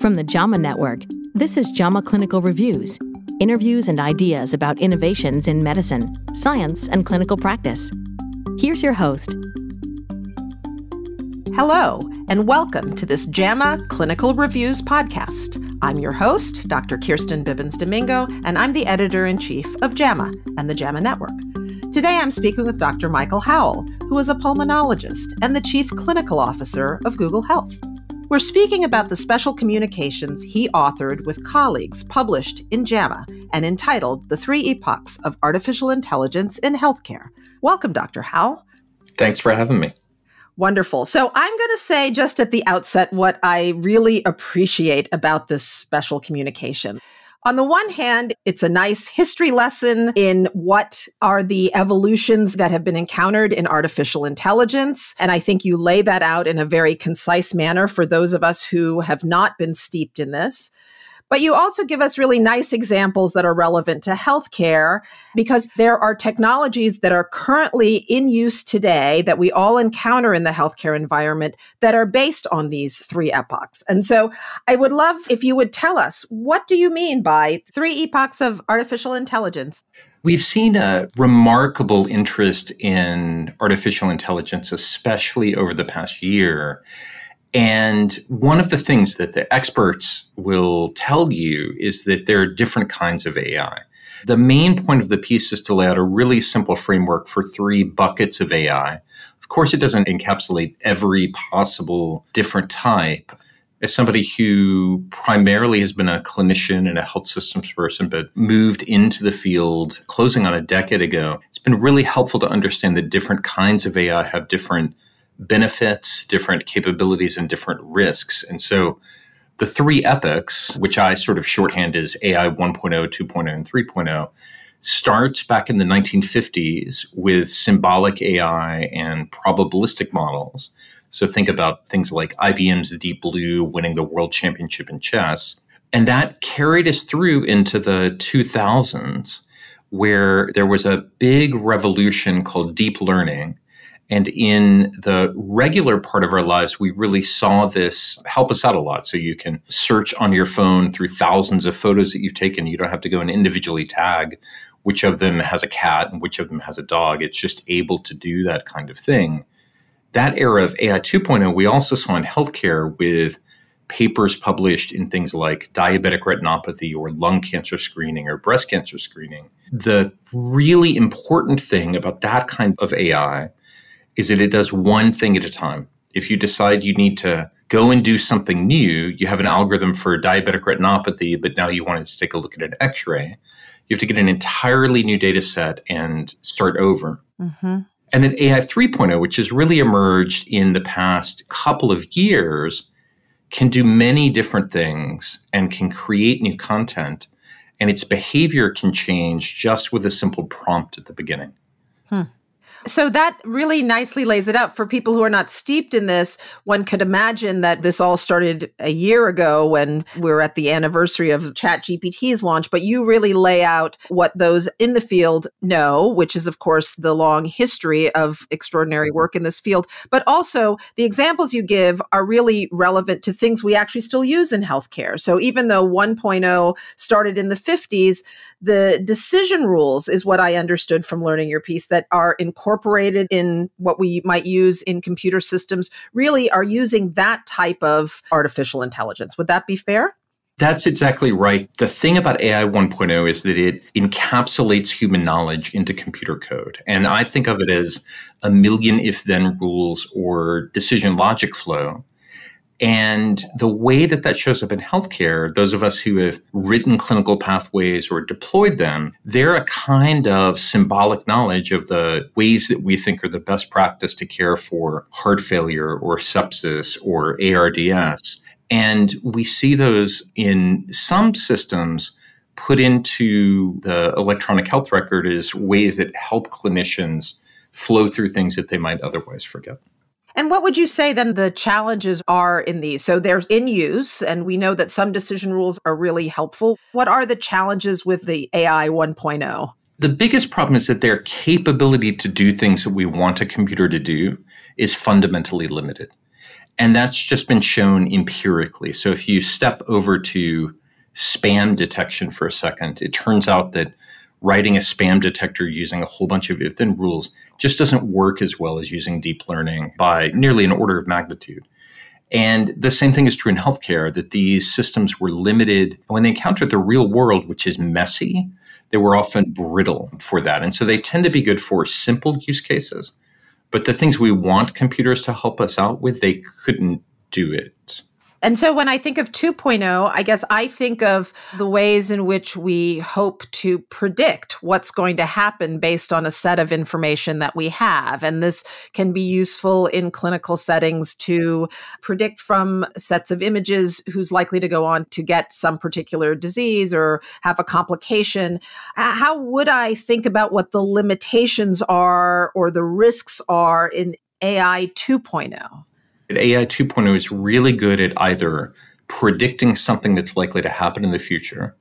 From the JAMA Network, this is JAMA Clinical Reviews interviews and ideas about innovations in medicine, science, and clinical practice. Here's your host. Hello, and welcome to this JAMA Clinical Reviews podcast. I'm your host, Dr. Kirsten Bibbins Domingo, and I'm the editor in chief of JAMA and the JAMA Network. Today I'm speaking with Dr. Michael Howell, who is a pulmonologist and the chief clinical officer of Google Health. We're speaking about the special communications he authored with colleagues published in JAMA and entitled The Three Epochs of Artificial Intelligence in Healthcare. Welcome, Dr. Howell. Thanks for having me. Wonderful. So, I'm going to say just at the outset what I really appreciate about this special communication. On the one hand, it's a nice history lesson in what are the evolutions that have been encountered in artificial intelligence. And I think you lay that out in a very concise manner for those of us who have not been steeped in this. But you also give us really nice examples that are relevant to healthcare because there are technologies that are currently in use today that we all encounter in the healthcare environment that are based on these three epochs. And so I would love if you would tell us what do you mean by three epochs of artificial intelligence? We've seen a remarkable interest in artificial intelligence, especially over the past year. And one of the things that the experts will tell you is that there are different kinds of AI. The main point of the piece is to lay out a really simple framework for three buckets of AI. Of course, it doesn't encapsulate every possible different type. As somebody who primarily has been a clinician and a health systems person, but moved into the field closing on a decade ago, it's been really helpful to understand that different kinds of AI have different benefits, different capabilities, and different risks. And so the three epochs, which I sort of shorthand as AI 1.0, 2.0, and 3.0, starts back in the 1950s with symbolic AI and probabilistic models. So think about things like IBM's Deep Blue winning the world championship in chess. And that carried us through into the 2000s, where there was a big revolution called deep learning and in the regular part of our lives, we really saw this help us out a lot. So you can search on your phone through thousands of photos that you've taken. You don't have to go and individually tag which of them has a cat and which of them has a dog. It's just able to do that kind of thing. That era of AI 2.0, we also saw in healthcare with papers published in things like diabetic retinopathy or lung cancer screening or breast cancer screening. The really important thing about that kind of AI is that it does one thing at a time. If you decide you need to go and do something new, you have an algorithm for diabetic retinopathy, but now you wanted to take a look at an x ray, you have to get an entirely new data set and start over. Mm-hmm. And then AI 3.0, which has really emerged in the past couple of years, can do many different things and can create new content. And its behavior can change just with a simple prompt at the beginning. Hmm. So that really nicely lays it out for people who are not steeped in this. One could imagine that this all started a year ago when we are at the anniversary of ChatGPT's launch, but you really lay out what those in the field know, which is, of course, the long history of extraordinary work in this field. But also, the examples you give are really relevant to things we actually still use in healthcare. So even though 1.0 started in the 50s, the decision rules is what I understood from learning your piece that are incorporated in what we might use in computer systems really are using that type of artificial intelligence. Would that be fair? That's exactly right. The thing about AI 1.0 is that it encapsulates human knowledge into computer code. And I think of it as a million if then rules or decision logic flow and the way that that shows up in healthcare, those of us who have written clinical pathways or deployed them, they're a kind of symbolic knowledge of the ways that we think are the best practice to care for heart failure or sepsis or ARDS. And we see those in some systems put into the electronic health record as ways that help clinicians flow through things that they might otherwise forget. And what would you say then the challenges are in these? So they're in use, and we know that some decision rules are really helpful. What are the challenges with the AI 1.0? The biggest problem is that their capability to do things that we want a computer to do is fundamentally limited. And that's just been shown empirically. So if you step over to spam detection for a second, it turns out that writing a spam detector using a whole bunch of if then rules just doesn't work as well as using deep learning by nearly an order of magnitude. And the same thing is true in healthcare that these systems were limited when they encountered the real world, which is messy, they were often brittle for that. And so they tend to be good for simple use cases. But the things we want computers to help us out with, they couldn't do it. And so when I think of 2.0, I guess I think of the ways in which we hope to predict what's going to happen based on a set of information that we have. And this can be useful in clinical settings to predict from sets of images who's likely to go on to get some particular disease or have a complication. Uh, how would I think about what the limitations are or the risks are in AI 2.0? AI 2.0 is really good at either predicting something that's likely to happen in the future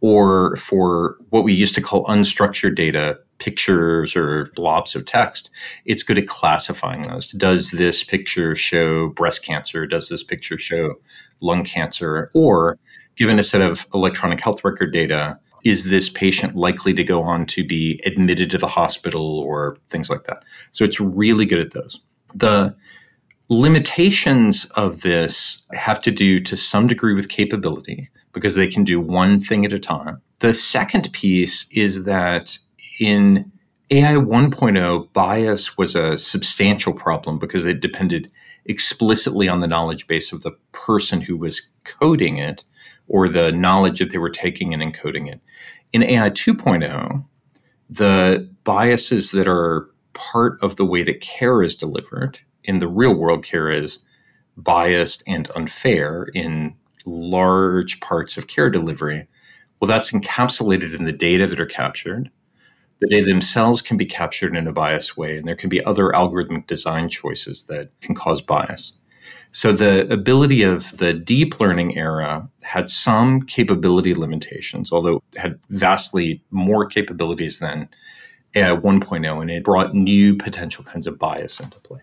or for what we used to call unstructured data, pictures or blobs of text, it's good at classifying those. Does this picture show breast cancer? Does this picture show lung cancer? Or given a set of electronic health record data, is this patient likely to go on to be admitted to the hospital or things like that? So it's really good at those. The Limitations of this have to do to some degree with capability because they can do one thing at a time. The second piece is that in AI 1.0, bias was a substantial problem because it depended explicitly on the knowledge base of the person who was coding it or the knowledge that they were taking and encoding it. In AI 2.0, the biases that are part of the way that care is delivered in the real world care is biased and unfair in large parts of care delivery, well, that's encapsulated in the data that are captured. The data themselves can be captured in a biased way, and there can be other algorithmic design choices that can cause bias. So, the ability of the deep learning era had some capability limitations, although it had vastly more capabilities than uh, 1.0, and it brought new potential kinds of bias into play.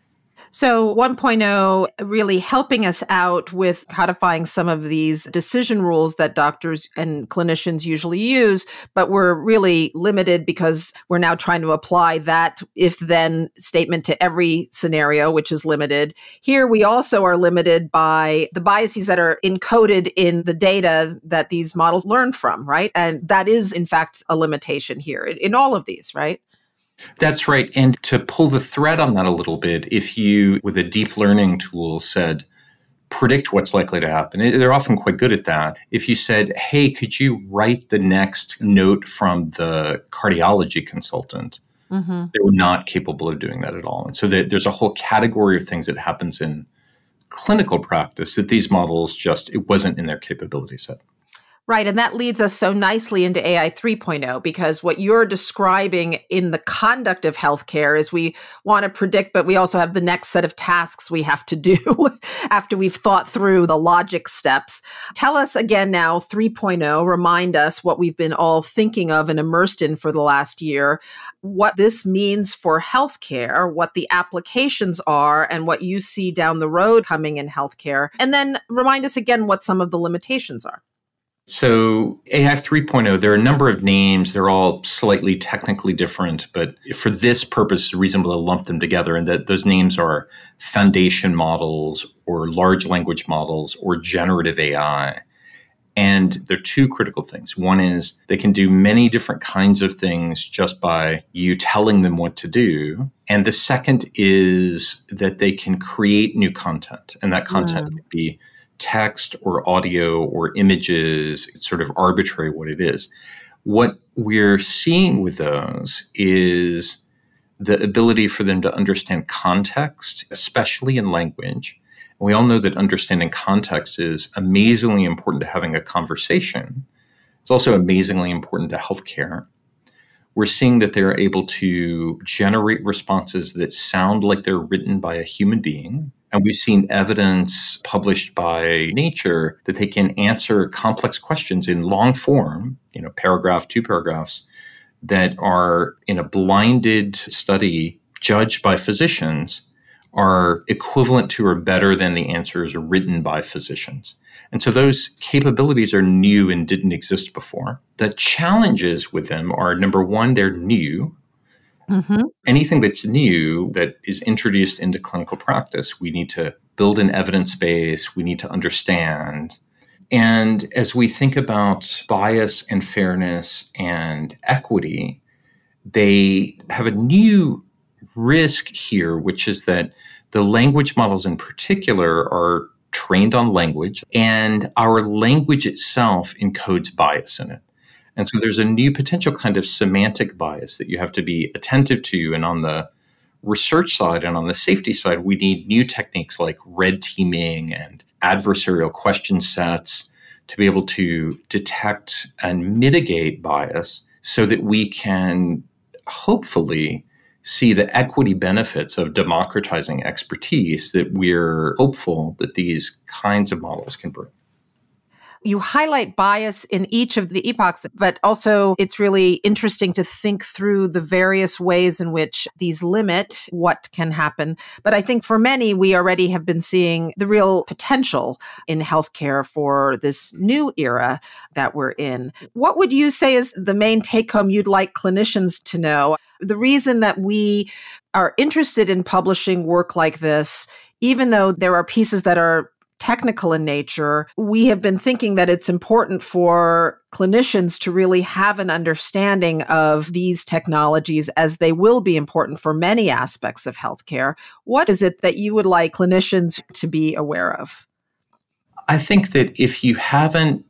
So 1.0 really helping us out with codifying some of these decision rules that doctors and clinicians usually use, but we're really limited because we're now trying to apply that if then statement to every scenario, which is limited. Here we also are limited by the biases that are encoded in the data that these models learn from, right? And that is in fact a limitation here in all of these, right? That's right. And to pull the thread on that a little bit, if you, with a deep learning tool, said, predict what's likely to happen, they're often quite good at that. If you said, hey, could you write the next note from the cardiology consultant? Mm-hmm. They were not capable of doing that at all. And so there's a whole category of things that happens in clinical practice that these models just, it wasn't in their capability set. Right. And that leads us so nicely into AI 3.0 because what you're describing in the conduct of healthcare is we want to predict, but we also have the next set of tasks we have to do after we've thought through the logic steps. Tell us again now, 3.0, remind us what we've been all thinking of and immersed in for the last year, what this means for healthcare, what the applications are, and what you see down the road coming in healthcare. And then remind us again what some of the limitations are. So, AI 3.0, there are a number of names. They're all slightly technically different, but for this purpose, it's reasonable to lump them together. And that those names are foundation models or large language models or generative AI. And there are two critical things. One is they can do many different kinds of things just by you telling them what to do. And the second is that they can create new content. And that content hmm. can be text or audio or images, it's sort of arbitrary what it is. What we're seeing with those is the ability for them to understand context, especially in language. we all know that understanding context is amazingly important to having a conversation. It's also amazingly important to healthcare. We're seeing that they're able to generate responses that sound like they're written by a human being and we've seen evidence published by Nature that they can answer complex questions in long form, you know, paragraph, two paragraphs, that are in a blinded study judged by physicians are equivalent to or better than the answers written by physicians. And so those capabilities are new and didn't exist before. The challenges with them are number one, they're new. Mm-hmm. Anything that's new that is introduced into clinical practice, we need to build an evidence base, we need to understand. And as we think about bias and fairness and equity, they have a new risk here, which is that the language models in particular are trained on language, and our language itself encodes bias in it. And so there's a new potential kind of semantic bias that you have to be attentive to. And on the research side and on the safety side, we need new techniques like red teaming and adversarial question sets to be able to detect and mitigate bias so that we can hopefully see the equity benefits of democratizing expertise that we're hopeful that these kinds of models can bring you highlight bias in each of the epochs, but also it's really interesting to think through the various ways in which these limit what can happen. But I think for many, we already have been seeing the real potential in healthcare for this new era that we're in. What would you say is the main take home you'd like clinicians to know? The reason that we are interested in publishing work like this, even though there are pieces that are technical in nature, we have been thinking that it's important for clinicians to really have an understanding of these technologies as they will be important for many aspects of healthcare. What is it that you would like clinicians to be aware of? I think that if you haven't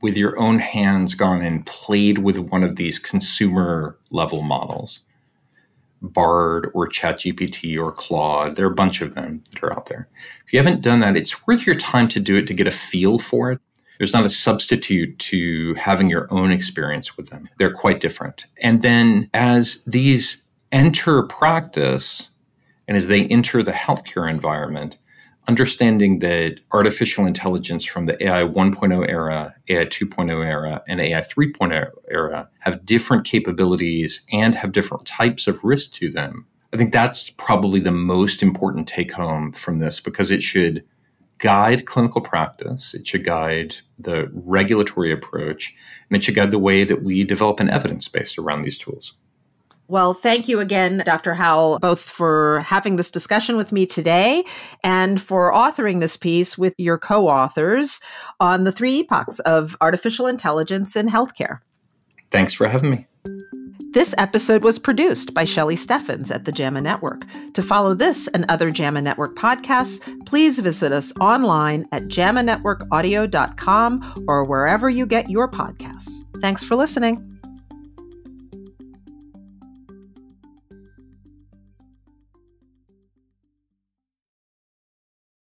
with your own hands gone and played with one of these consumer level models, Bard or ChatGPT or Claude. There are a bunch of them that are out there. If you haven't done that, it's worth your time to do it to get a feel for it. There's not a substitute to having your own experience with them. They're quite different. And then as these enter practice and as they enter the healthcare environment, understanding that artificial intelligence from the AI 1.0 era, AI 2.0 era, and AI 3.0 era have different capabilities and have different types of risk to them. I think that's probably the most important take home from this because it should guide clinical practice, it should guide the regulatory approach, and it should guide the way that we develop an evidence base around these tools. Well, thank you again, Dr. Howell, both for having this discussion with me today and for authoring this piece with your co authors on the three epochs of artificial intelligence in healthcare. Thanks for having me. This episode was produced by Shelley Steffens at the JAMA Network. To follow this and other JAMA Network podcasts, please visit us online at jamanetworkaudio.com or wherever you get your podcasts. Thanks for listening.